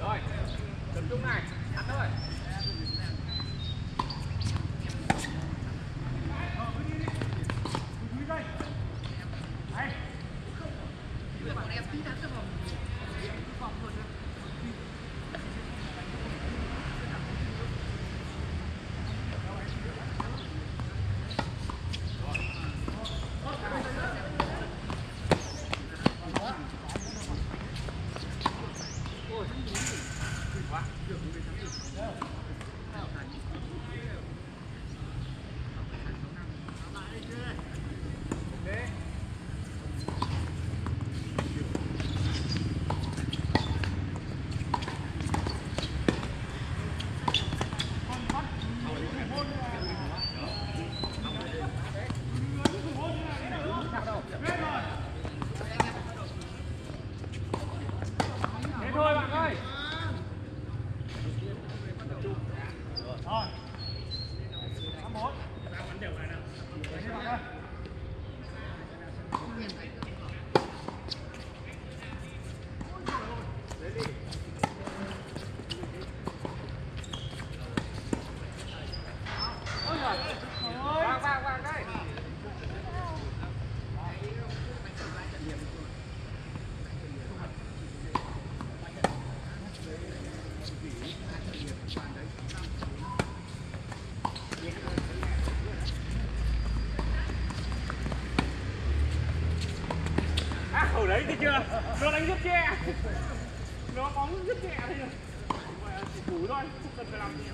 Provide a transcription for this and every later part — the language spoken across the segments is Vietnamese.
rồi tập trung này ăn thôi. thấy chưa? Nó đánh rất nhẹ. Nó bóng rất nhẹ. Thôi nhỉ đủ rồi không cần phải làm gì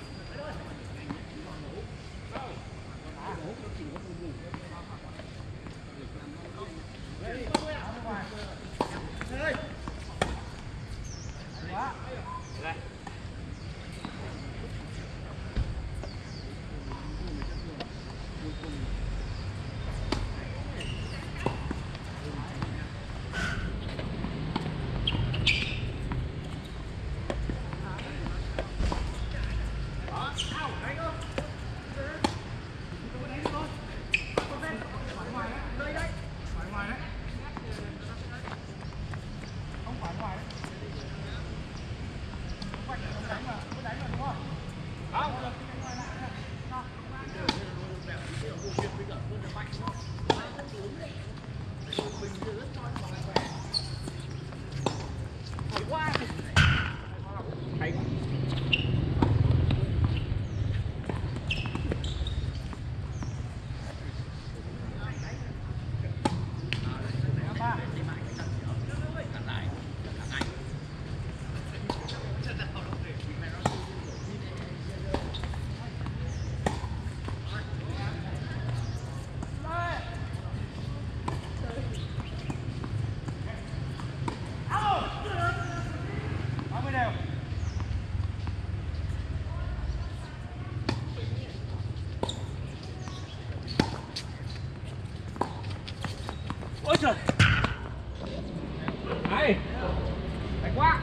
quá.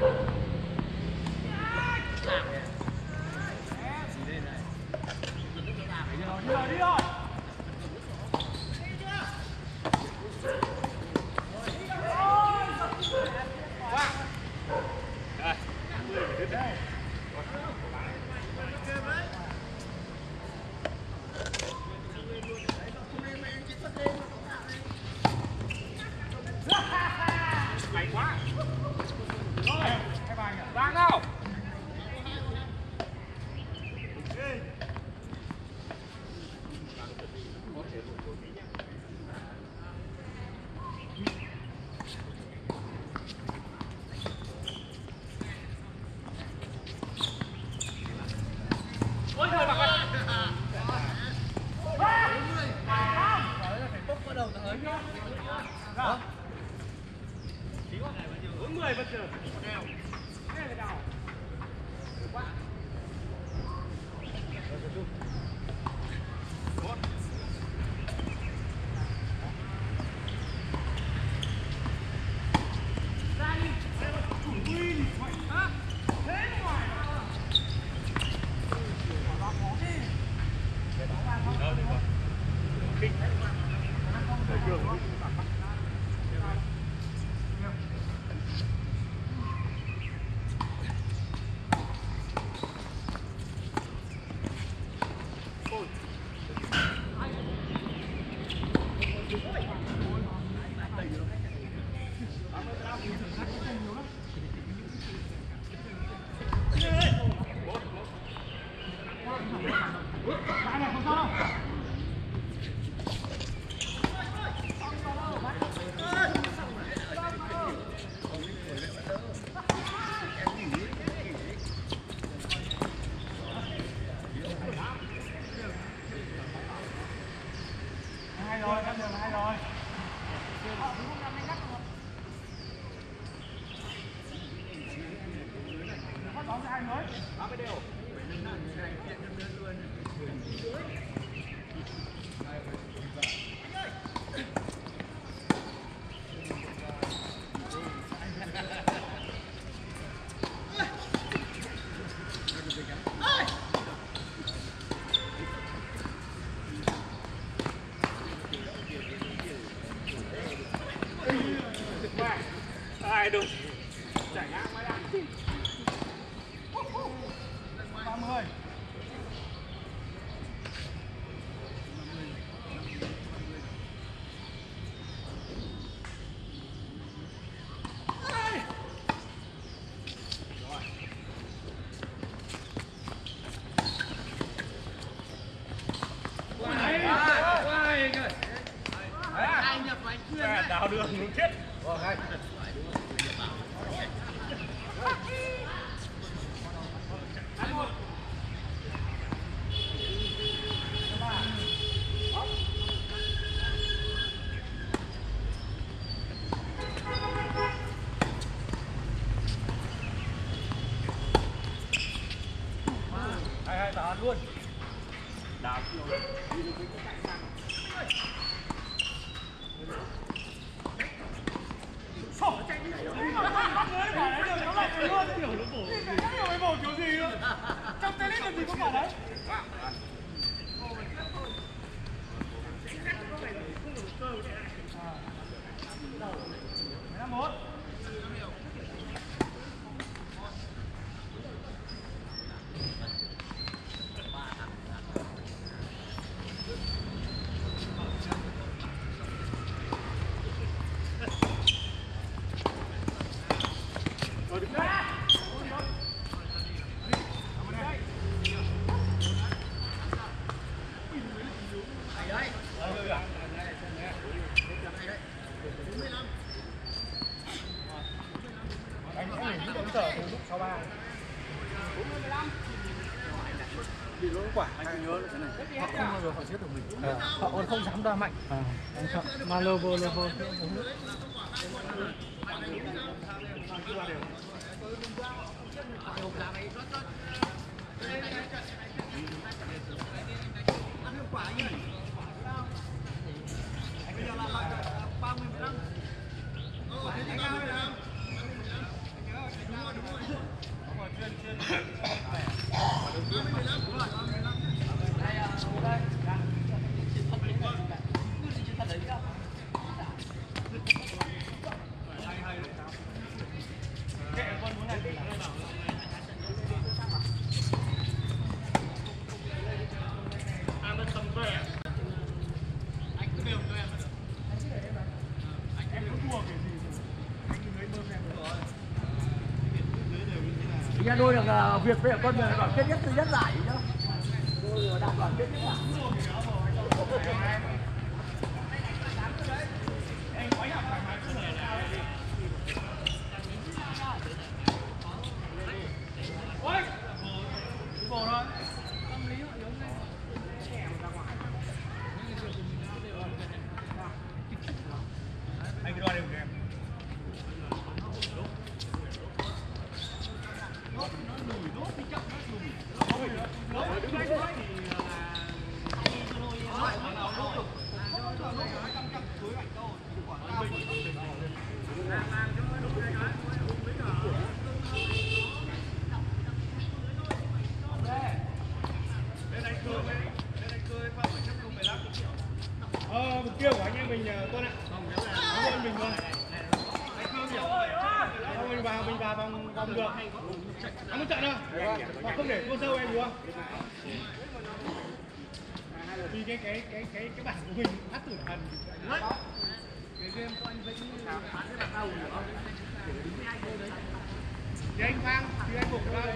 Đi rồi đi rồi. kinh đường đúng chết. Hai hai tả luôn. đào. kiểu Sổ lobo, lobo. Nhà đôi được à, là việc với con người đoàn kết nhất, thứ nhất giải nhá. Đôi là đang đoàn kết nhất giải. Ôi! Đi bổ thôi. Anh cứ đo đều em. Ờ, mục tiêu của anh em mình ờ, Tuấn ạ. Cảm ơn mình luôn. Không mình vào mình vào được. anh một trận đâu Hoặc không để cô dâu em được không? Vì cái cái cái cái cái bản của mình hát tử thần. đấy Cái game của anh Vĩnh thì anh Phan thì anh buộc vào với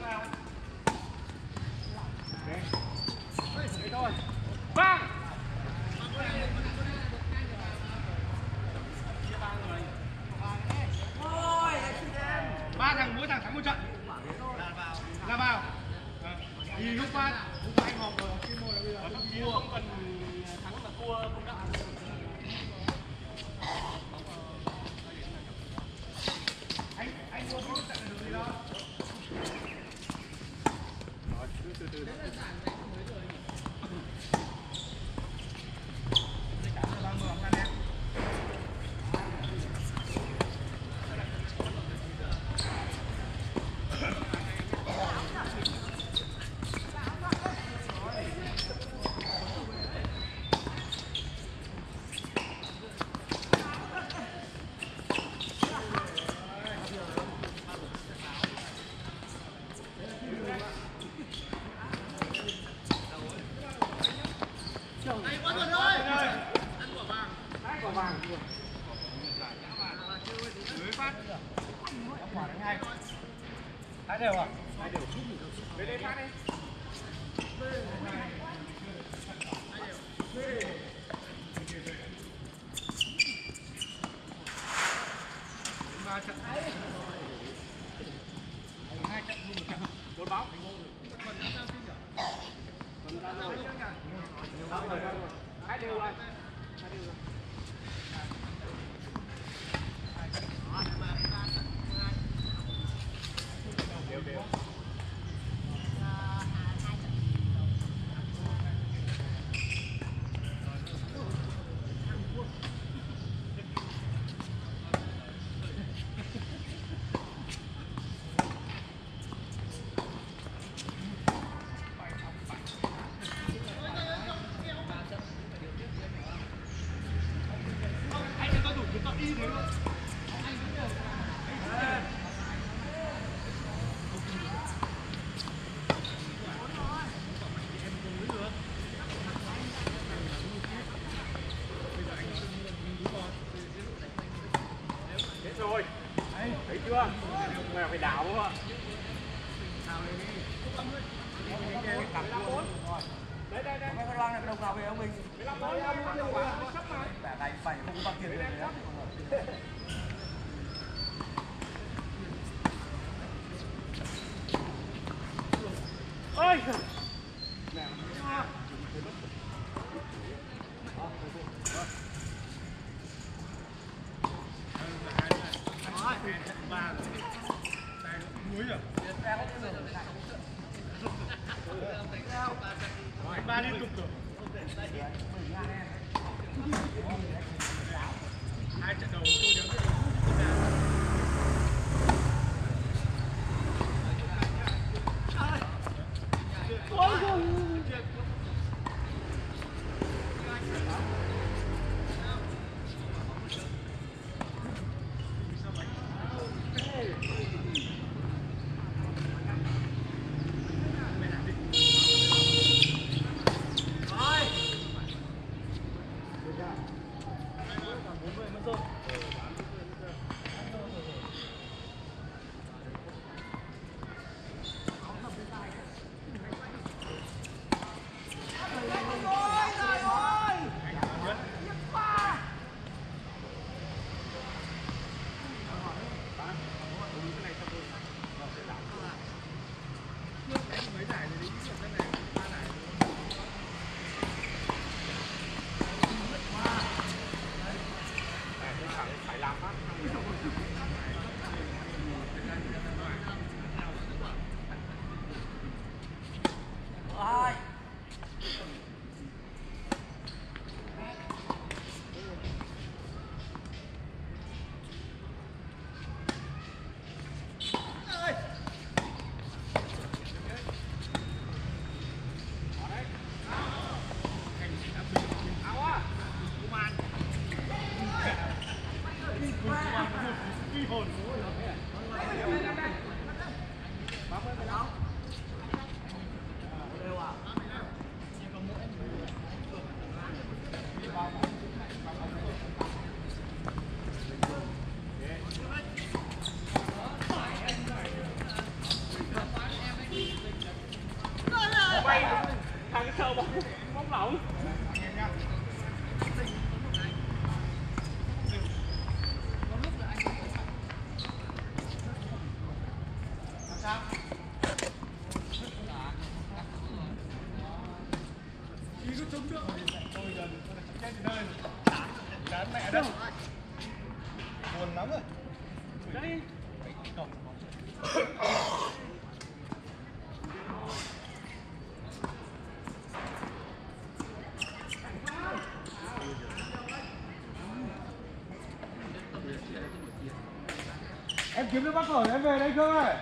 nhau. Vâng. I kiếm được bác rồi em về đây cơ ơi.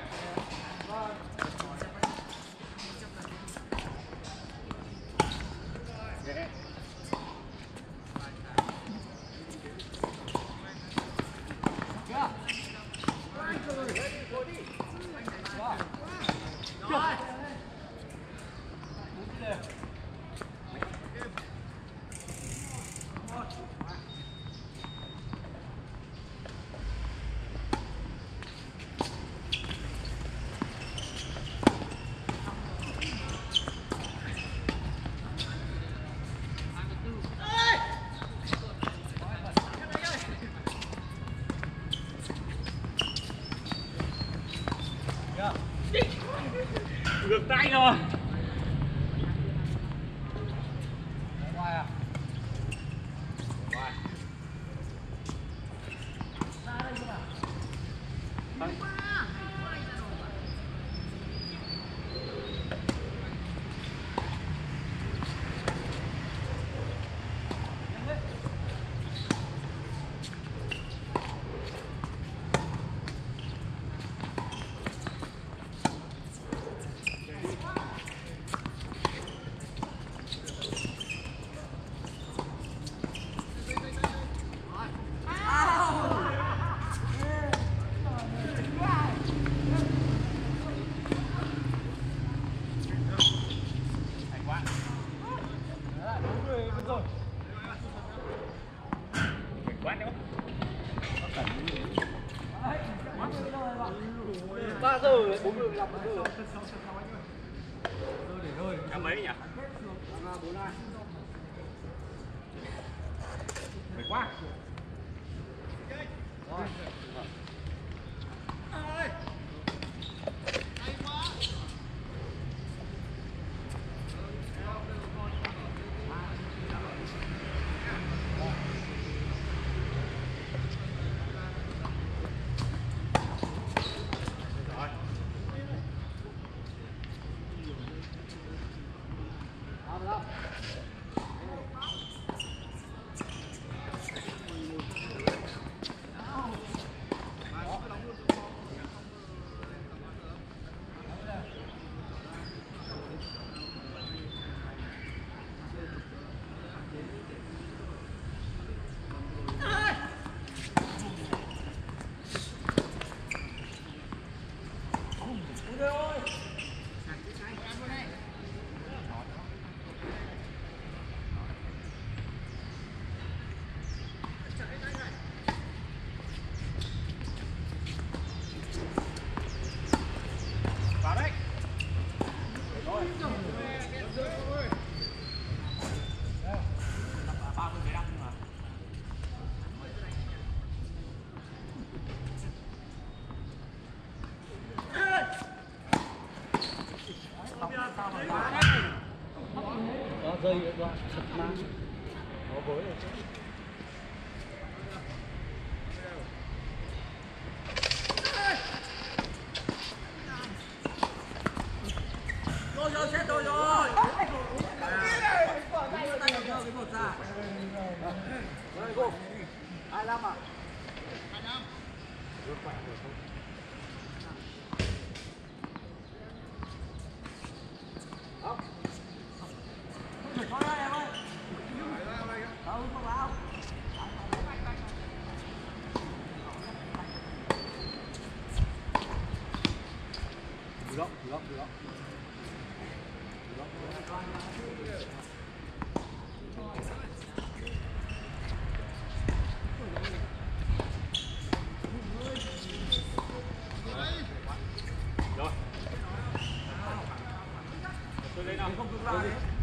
Tại! 大学。dây đoạn thật mang nó với rộng rộng rộng Rồi. Tôi lấy nào không được lại.